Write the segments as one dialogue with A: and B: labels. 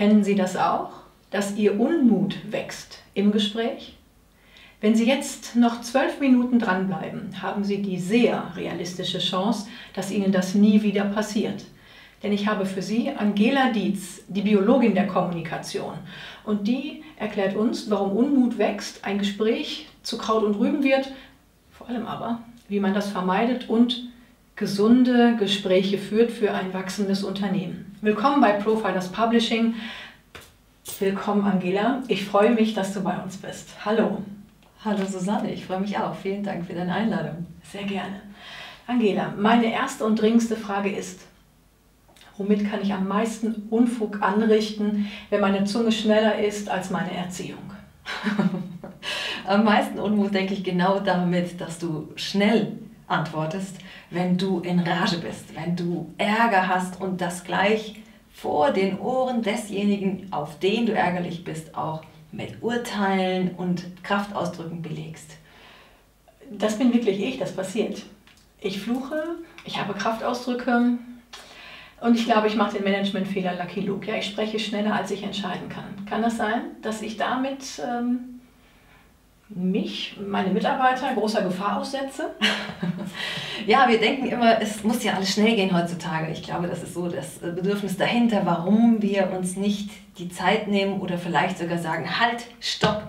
A: Kennen Sie das auch, dass Ihr Unmut wächst im Gespräch? Wenn Sie jetzt noch zwölf Minuten dranbleiben, haben Sie die sehr realistische Chance, dass Ihnen das nie wieder passiert. Denn ich habe für Sie Angela Dietz, die Biologin der Kommunikation. Und die erklärt uns, warum Unmut wächst, ein Gespräch zu Kraut und Rüben wird, vor allem aber, wie man das vermeidet und gesunde Gespräche führt für ein wachsendes Unternehmen. Willkommen bei Profilers Publishing. Willkommen, Angela. Ich freue mich, dass du bei uns bist. Hallo.
B: Hallo Susanne, ich freue mich auch. Vielen Dank für deine Einladung.
A: Sehr gerne. Angela, meine erste und dringendste Frage ist, womit kann ich am meisten Unfug anrichten, wenn meine Zunge schneller ist als meine Erziehung?
B: am meisten Unmut denke ich genau damit, dass du schnell antwortest, wenn du in Rage bist, wenn du Ärger hast und das gleich vor den Ohren desjenigen, auf den du ärgerlich bist, auch mit Urteilen und Kraftausdrücken belegst.
A: Das bin wirklich ich, das passiert. Ich fluche, ich habe Kraftausdrücke und ich glaube, ich mache den Managementfehler Lucky Luke. Ja, ich spreche schneller, als ich entscheiden kann. Kann das sein, dass ich damit ähm, mich, meine Mitarbeiter großer Gefahr aussetze?
B: ja, wir denken immer, es muss ja alles schnell gehen heutzutage. Ich glaube, das ist so das Bedürfnis dahinter, warum wir uns nicht die Zeit nehmen oder vielleicht sogar sagen, halt, stopp,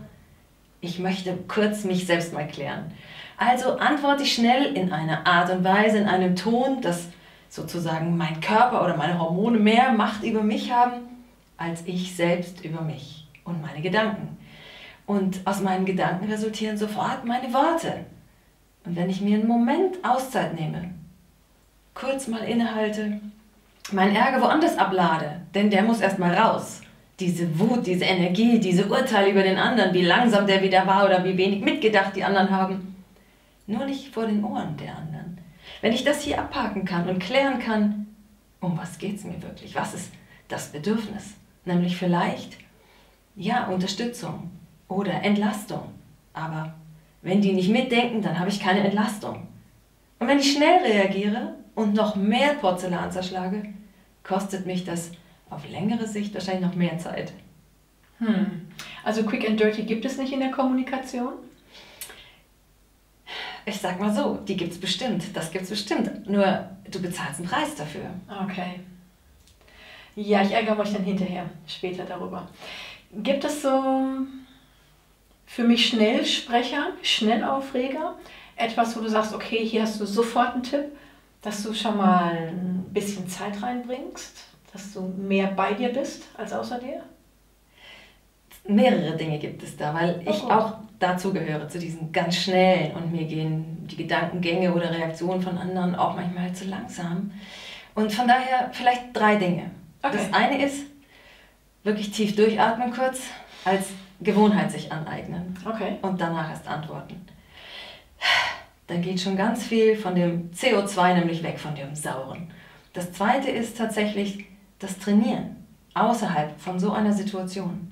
B: ich möchte kurz mich selbst mal klären. Also antworte ich schnell in einer Art und Weise, in einem Ton, dass sozusagen mein Körper oder meine Hormone mehr Macht über mich haben, als ich selbst über mich und meine Gedanken. Und aus meinen Gedanken resultieren sofort meine Worte. Und wenn ich mir einen Moment Auszeit nehme, kurz mal innehalte, meinen Ärger woanders ablade, denn der muss erstmal raus. Diese Wut, diese Energie, diese Urteile über den anderen, wie langsam der wieder war oder wie wenig mitgedacht die anderen haben. Nur nicht vor den Ohren der anderen. Wenn ich das hier abhaken kann und klären kann, um was geht es mir wirklich? Was ist das Bedürfnis? Nämlich vielleicht, ja, Unterstützung, oder Entlastung. Aber wenn die nicht mitdenken, dann habe ich keine Entlastung. Und wenn ich schnell reagiere und noch mehr Porzellan zerschlage, kostet mich das auf längere Sicht wahrscheinlich noch mehr Zeit.
A: Hm. Also Quick and Dirty gibt es nicht in der Kommunikation?
B: Ich sag mal so, die gibt es bestimmt. Das gibt es bestimmt. Nur du bezahlst einen Preis dafür.
A: Okay. Ja, ich ärgere mich dann hinterher, später darüber. Gibt es so für mich Schnellsprecher, Schnellaufreger. Etwas, wo du sagst, okay, hier hast du sofort einen Tipp, dass du schon mal ein bisschen Zeit reinbringst, dass du mehr bei dir bist als außer dir?
B: Mehrere Dinge gibt es da, weil ich oh auch dazu gehöre, zu diesen ganz schnellen und mir gehen die Gedankengänge oder Reaktionen von anderen auch manchmal zu langsam. Und von daher vielleicht drei Dinge. Okay. Das eine ist, wirklich tief durchatmen kurz, als Gewohnheit sich aneignen.
A: Okay.
B: Und danach erst antworten. Dann geht schon ganz viel von dem CO2 nämlich weg, von dem Sauren. Das zweite ist tatsächlich das Trainieren außerhalb von so einer Situation.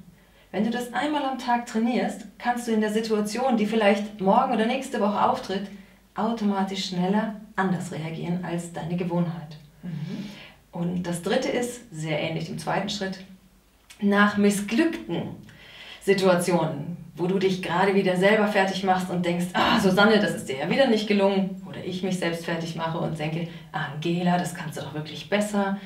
B: Wenn du das einmal am Tag trainierst, kannst du in der Situation, die vielleicht morgen oder nächste Woche auftritt, automatisch schneller anders reagieren als deine Gewohnheit. Mhm. Und das dritte ist, sehr ähnlich dem zweiten Schritt, nach missglückten Situationen, wo du dich gerade wieder selber fertig machst und denkst, ah, Susanne, das ist dir ja wieder nicht gelungen. Oder ich mich selbst fertig mache und denke, Angela, das kannst du doch wirklich besser.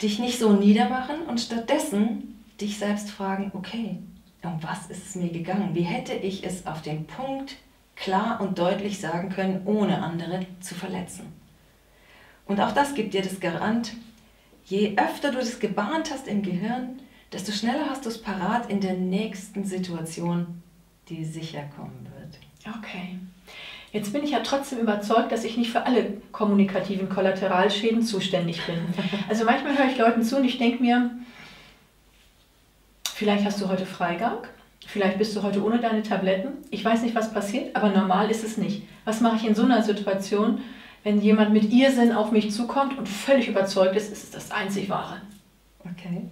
B: Dich nicht so niedermachen und stattdessen dich selbst fragen, okay, um was ist es mir gegangen? Wie hätte ich es auf den Punkt klar und deutlich sagen können, ohne andere zu verletzen? Und auch das gibt dir das Garant, je öfter du das gebahnt hast im Gehirn, desto schneller hast du es parat in der nächsten Situation, die sicher kommen wird.
A: Okay. Jetzt bin ich ja trotzdem überzeugt, dass ich nicht für alle kommunikativen Kollateralschäden zuständig bin. Also manchmal höre ich Leuten zu und ich denke mir, vielleicht hast du heute Freigang, vielleicht bist du heute ohne deine Tabletten. Ich weiß nicht, was passiert, aber normal ist es nicht. Was mache ich in so einer Situation, wenn jemand mit Irrsinn auf mich zukommt und völlig überzeugt ist, es ist das einzig Wahre?
B: Okay.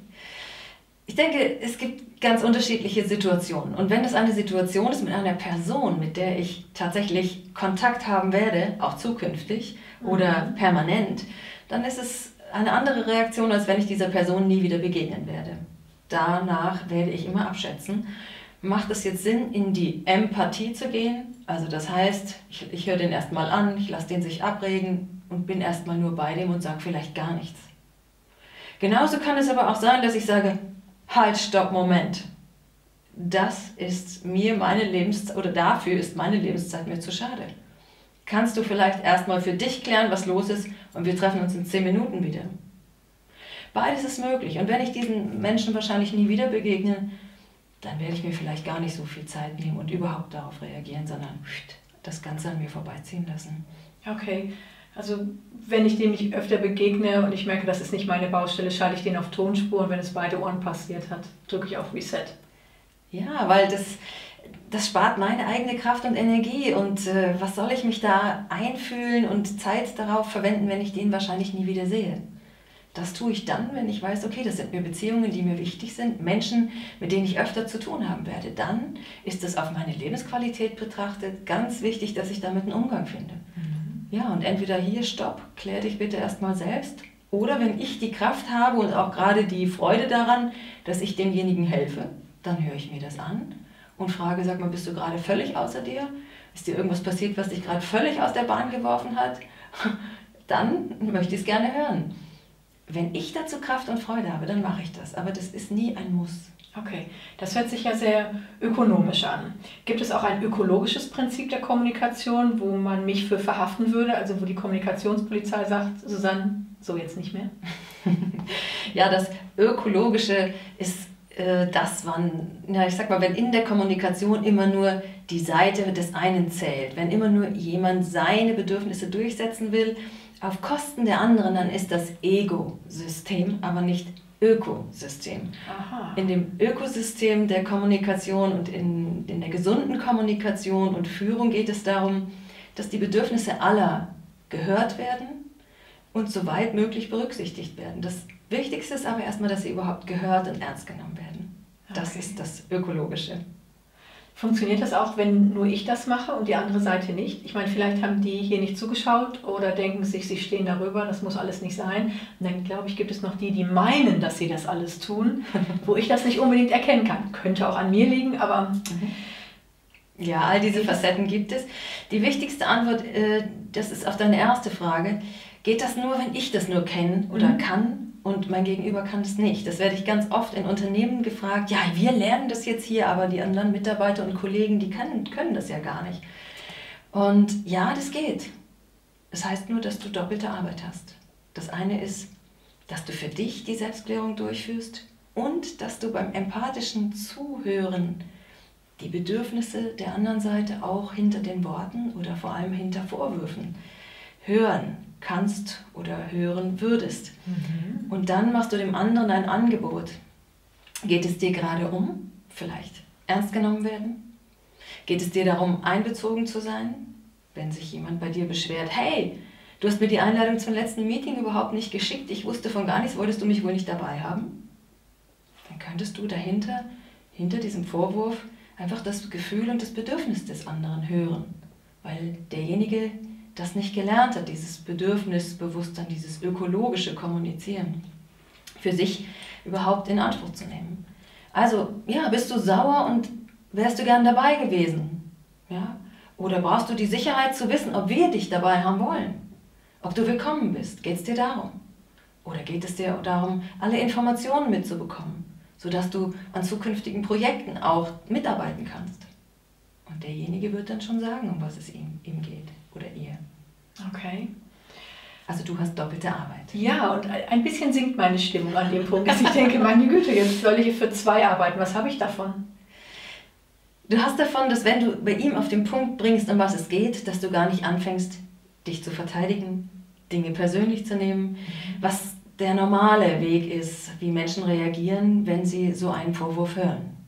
B: Ich denke, es gibt ganz unterschiedliche Situationen. Und wenn es eine Situation ist mit einer Person, mit der ich tatsächlich Kontakt haben werde, auch zukünftig oder mhm. permanent, dann ist es eine andere Reaktion, als wenn ich dieser Person nie wieder begegnen werde. Danach werde ich immer abschätzen, macht es jetzt Sinn, in die Empathie zu gehen? Also das heißt, ich, ich höre den erstmal an, ich lasse den sich abregen und bin erstmal nur bei dem und sage vielleicht gar nichts. Genauso kann es aber auch sein, dass ich sage, halt, stopp, Moment. Das ist mir meine Lebenszeit, oder dafür ist meine Lebenszeit mir zu schade. Kannst du vielleicht erstmal für dich klären, was los ist und wir treffen uns in zehn Minuten wieder. Beides ist möglich. Und wenn ich diesen Menschen wahrscheinlich nie wieder begegne, dann werde ich mir vielleicht gar nicht so viel Zeit nehmen und überhaupt darauf reagieren, sondern das Ganze an mir vorbeiziehen lassen.
A: Okay, also wenn ich dem nicht öfter begegne und ich merke, das ist nicht meine Baustelle, schalte ich den auf Tonspur und wenn es beide Ohren passiert hat, drücke ich auf Reset.
B: Ja, weil das, das spart meine eigene Kraft und Energie und äh, was soll ich mich da einfühlen und Zeit darauf verwenden, wenn ich den wahrscheinlich nie wieder sehe? Das tue ich dann, wenn ich weiß, okay, das sind mir Beziehungen, die mir wichtig sind, Menschen, mit denen ich öfter zu tun haben werde. Dann ist es auf meine Lebensqualität betrachtet ganz wichtig, dass ich damit einen Umgang finde. Mhm. Ja, und entweder hier, stopp, klär dich bitte erstmal selbst. Oder wenn ich die Kraft habe und auch gerade die Freude daran, dass ich demjenigen helfe, dann höre ich mir das an und frage, sag mal, bist du gerade völlig außer dir? Ist dir irgendwas passiert, was dich gerade völlig aus der Bahn geworfen hat? Dann möchte ich es gerne hören. Wenn ich dazu Kraft und Freude habe, dann mache ich das. Aber das ist nie ein Muss.
A: Okay, das hört sich ja sehr ökonomisch an. Gibt es auch ein ökologisches Prinzip der Kommunikation, wo man mich für verhaften würde, also wo die Kommunikationspolizei sagt, Susanne, so jetzt nicht mehr?
B: ja, das Ökologische ist äh, das, wann, ja, ich sag mal, wenn in der Kommunikation immer nur die Seite des einen zählt, wenn immer nur jemand seine Bedürfnisse durchsetzen will, auf Kosten der anderen, dann ist das Ego-System, aber nicht Ökosystem. Aha. In dem Ökosystem der Kommunikation und in, in der gesunden Kommunikation und Führung geht es darum, dass die Bedürfnisse aller gehört werden und so weit möglich berücksichtigt werden. Das Wichtigste ist aber erstmal, dass sie überhaupt gehört und ernst genommen werden. Das okay. ist das Ökologische.
A: Funktioniert das auch, wenn nur ich das mache und die andere Seite nicht? Ich meine, vielleicht haben die hier nicht zugeschaut oder denken sich, sie stehen darüber, das muss alles nicht sein. Und dann glaube ich, gibt es noch die, die meinen, dass sie das alles tun, wo ich das nicht unbedingt erkennen kann. Könnte auch an mir liegen, aber.
B: Mhm. Ja, all diese Facetten gibt es. Die wichtigste Antwort, äh, das ist auf deine erste Frage. Geht das nur, wenn ich das nur kenne oder mhm. kann? Und mein Gegenüber kann es nicht. Das werde ich ganz oft in Unternehmen gefragt, ja, wir lernen das jetzt hier, aber die anderen Mitarbeiter und Kollegen, die können, können das ja gar nicht. Und ja, das geht. Das heißt nur, dass du doppelte Arbeit hast. Das eine ist, dass du für dich die Selbstklärung durchführst und dass du beim empathischen Zuhören die Bedürfnisse der anderen Seite auch hinter den Worten oder vor allem hinter Vorwürfen hören kannst oder hören würdest. Mhm. Und dann machst du dem anderen ein Angebot. Geht es dir gerade um, vielleicht ernst genommen werden? Geht es dir darum, einbezogen zu sein? Wenn sich jemand bei dir beschwert, hey, du hast mir die Einladung zum letzten Meeting überhaupt nicht geschickt, ich wusste von gar nichts, wolltest du mich wohl nicht dabei haben? Dann könntest du dahinter, hinter diesem Vorwurf, einfach das Gefühl und das Bedürfnis des anderen hören. Weil derjenige das nicht gelernt hat, dieses Bedürfnisbewusstsein, dieses ökologische Kommunizieren, für sich überhaupt in Anspruch zu nehmen. Also, ja, bist du sauer und wärst du gern dabei gewesen? Ja? Oder brauchst du die Sicherheit zu wissen, ob wir dich dabei haben wollen? Ob du willkommen bist? Geht es dir darum? Oder geht es dir darum, alle Informationen mitzubekommen, sodass du an zukünftigen Projekten auch mitarbeiten kannst? Und derjenige wird dann schon sagen, um was es ihm, ihm geht oder ihr.
A: Okay.
B: Also du hast doppelte Arbeit.
A: Ja, und ein bisschen sinkt meine Stimmung an dem Punkt, dass ich denke, meine Güte, jetzt soll ich für zwei arbeiten. Was habe ich davon?
B: Du hast davon, dass wenn du bei ihm auf den Punkt bringst, um was es geht, dass du gar nicht anfängst, dich zu verteidigen, Dinge persönlich zu nehmen, mhm. was der normale Weg ist, wie Menschen reagieren, wenn sie so einen Vorwurf hören.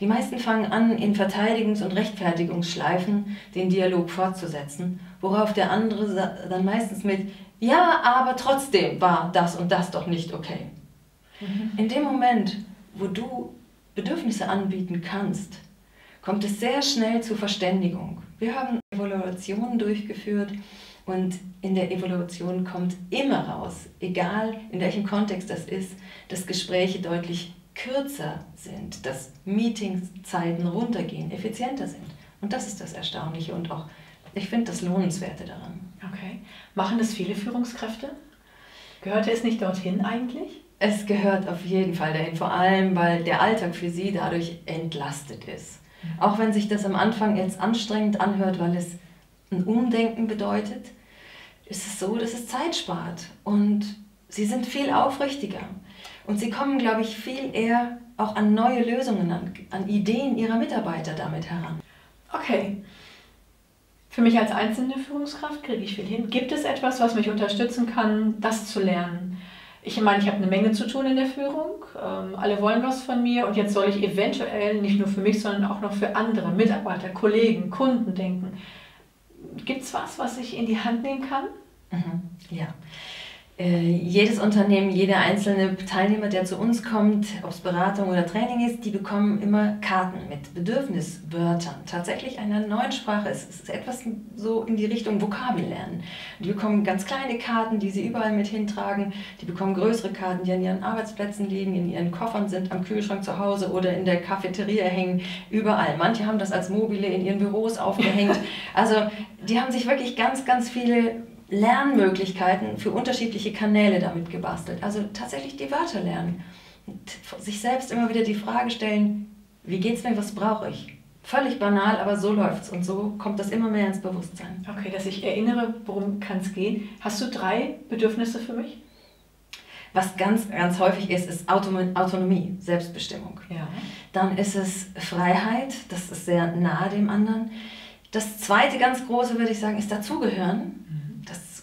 B: Die meisten fangen an, in Verteidigungs- und Rechtfertigungsschleifen den Dialog fortzusetzen, worauf der andere dann meistens mit Ja, aber trotzdem war das und das doch nicht okay. Mhm. In dem Moment, wo du Bedürfnisse anbieten kannst, kommt es sehr schnell zur Verständigung. Wir haben Evaluationen durchgeführt, Und in der Evaluation kommt immer raus, egal in welchem Kontext das ist, dass Gespräche deutlich kürzer sind, dass Meetingszeiten runtergehen, effizienter sind. Und das ist das Erstaunliche und auch, ich finde, das Lohnenswerte daran.
A: Okay. Machen das viele Führungskräfte? Gehörte es nicht dorthin eigentlich?
B: Es gehört auf jeden Fall dahin, vor allem weil der Alltag für sie dadurch entlastet ist. Mhm. Auch wenn sich das am Anfang jetzt anstrengend anhört, weil es ein Umdenken bedeutet, ist es so, dass es Zeit spart und sie sind viel aufrichtiger und sie kommen, glaube ich, viel eher auch an neue Lösungen, an, an Ideen ihrer Mitarbeiter damit heran.
A: Okay. Für mich als einzelne Führungskraft kriege ich viel hin. Gibt es etwas, was mich unterstützen kann, das zu lernen? Ich meine, ich habe eine Menge zu tun in der Führung. Ähm, alle wollen was von mir und jetzt soll ich eventuell nicht nur für mich, sondern auch noch für andere Mitarbeiter, Kollegen, Kunden denken. Gibt es was, was ich in die Hand nehmen kann?
B: Mhm. Ja. Äh, jedes Unternehmen, jeder einzelne Teilnehmer, der zu uns kommt, ob es Beratung oder Training ist, die bekommen immer Karten mit Bedürfniswörtern. Tatsächlich einer neuen Sprache. Es ist etwas so in die Richtung Vokabeln lernen. Die bekommen ganz kleine Karten, die sie überall mit hintragen. Die bekommen größere Karten, die an ihren Arbeitsplätzen liegen, in ihren Koffern sind, am Kühlschrank zu Hause oder in der Cafeteria hängen. Überall. Manche haben das als Mobile in ihren Büros aufgehängt. Also die haben sich wirklich ganz, ganz viele Lernmöglichkeiten für unterschiedliche Kanäle damit gebastelt. Also tatsächlich die Wörter lernen. Und sich selbst immer wieder die Frage stellen, wie geht's mir, was brauche ich? Völlig banal, aber so läuft's und so kommt das immer mehr ins Bewusstsein.
A: Okay, dass ich erinnere, worum kann es gehen. Hast du drei Bedürfnisse für mich?
B: Was ganz, ganz häufig ist, ist Autonomie, Selbstbestimmung. Ja. Dann ist es Freiheit, das ist sehr nahe dem anderen. Das zweite ganz große, würde ich sagen, ist Dazugehören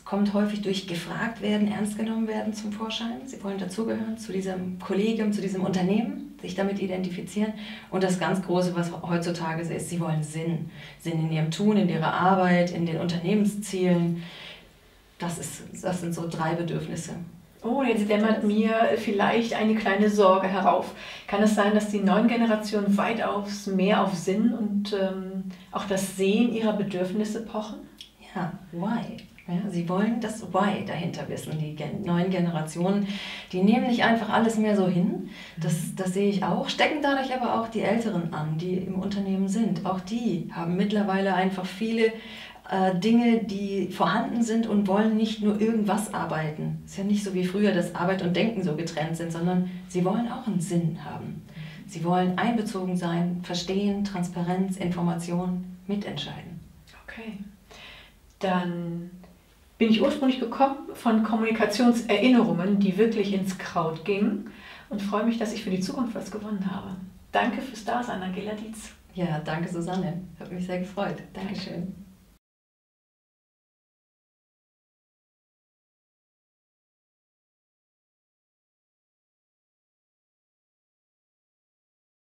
B: kommt häufig durch gefragt werden, ernst genommen werden zum Vorschein. Sie wollen dazugehören zu diesem Kollegium, zu diesem Unternehmen, sich damit identifizieren. Und das ganz Große, was heutzutage ist, sie wollen Sinn. Sinn in ihrem Tun, in ihrer Arbeit, in den Unternehmenszielen. Das, ist, das sind so drei Bedürfnisse.
A: Oh, jetzt dämmert mir vielleicht eine kleine Sorge herauf. Kann es sein, dass die neuen Generationen weitaus mehr auf Sinn und ähm, auch das Sehen ihrer Bedürfnisse pochen?
B: Ja, why? Ja, sie wollen das Why dahinter wissen. Die neuen Generationen, die nehmen nicht einfach alles mehr so hin. Das, mhm. das sehe ich auch. Stecken dadurch aber auch die Älteren an, die im Unternehmen sind. Auch die haben mittlerweile einfach viele äh, Dinge, die vorhanden sind und wollen nicht nur irgendwas arbeiten. Es ist ja nicht so wie früher, dass Arbeit und Denken so getrennt sind, sondern sie wollen auch einen Sinn haben. Sie wollen einbezogen sein, verstehen, Transparenz, Information, mitentscheiden.
A: Okay. Dann bin ich ursprünglich gekommen von Kommunikationserinnerungen, die wirklich ins Kraut gingen und freue mich, dass ich für die Zukunft was gewonnen habe. Danke fürs Dasein, Angela Dietz.
B: Ja, danke Susanne. Hat mich sehr gefreut. Dankeschön.